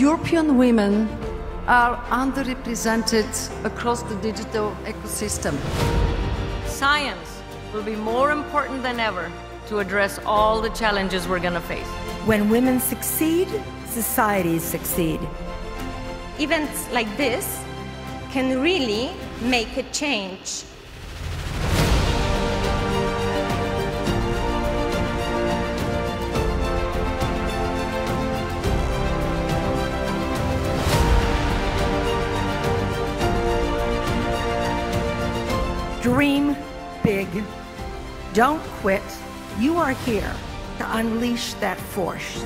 European women are underrepresented across the digital ecosystem. Science will be more important than ever to address all the challenges we're going to face. When women succeed, societies succeed. Events like this can really make a change. Dream big. Don't quit. You are here to unleash that force.